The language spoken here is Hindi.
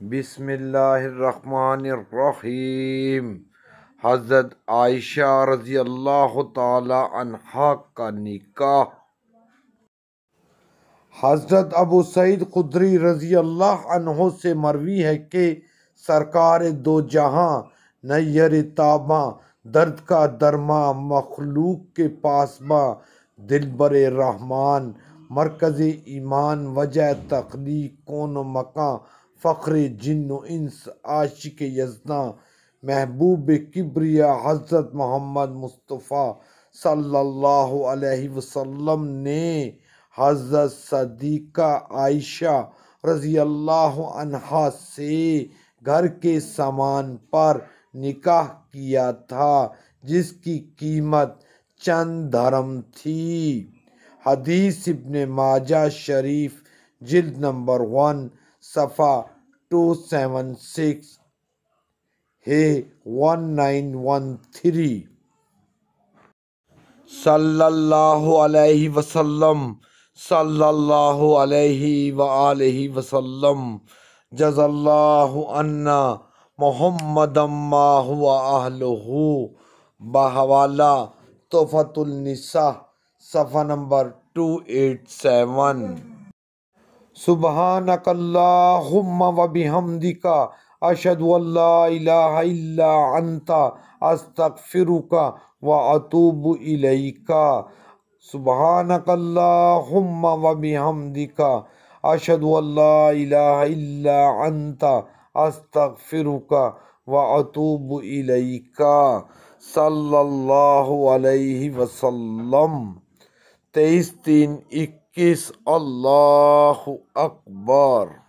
बिस्मिल्लाहिर्रहमानिर्रहीम। हज़रत आयशा रज़ी अल्लाह तहा का निकाह। हज़रत अबू सईद खुदरी रज़ी अल्लाह से मरवी है कि सरकार दो जहाँ नैर ताबा, दर्द का दरमा, मखलूक के पासबा, दिलबर रहमान, मरकज़ ईमान, वजह तख्लीक, कौन मकां फ़ख्र जिन इंस, आशिक यजना, महबूब किब्रिया, हज़रत मोहम्मद मुस्तफ़ा सल्लल्लाहु अलैहि वसल्लम ने हज़रत सदीक़ा आयशा रज़ी अल्लाह अनहा से घर के सामान पर निकाह किया था, जिसकी कीमत चंद धर्म थी। हदीस इब्ने माजा शरीफ, जिल्द नंबर वन, सफ़ा टू सेवन सिक्स है वन नाइन वन थ्री सल्लल्लाहु अलैहि वसल्लम सल्लल्लाहु अलैहि वआलैहि वसल्लम जज़ल्लाहु अन्ना मोहम्मदम्मा हुआ अहलहू बहवाला तोहफ़तुल निसा सफ़ा नंबर टू एट सेवन सुबहानकल्लाहुम्मा व बिहम्दिका इलाहा इल्ला अंता अस्तगफिरुका व अतूबु इलैका। सुबहानकल्लाहुम्मा व बिहम्दिका इलाहा इल्ला अंता अस्तगफिरुका व अतूबु इलैका। सल्लल्लाहु अलैहि तेईस तीन इक्कीस अल्लाह अकबर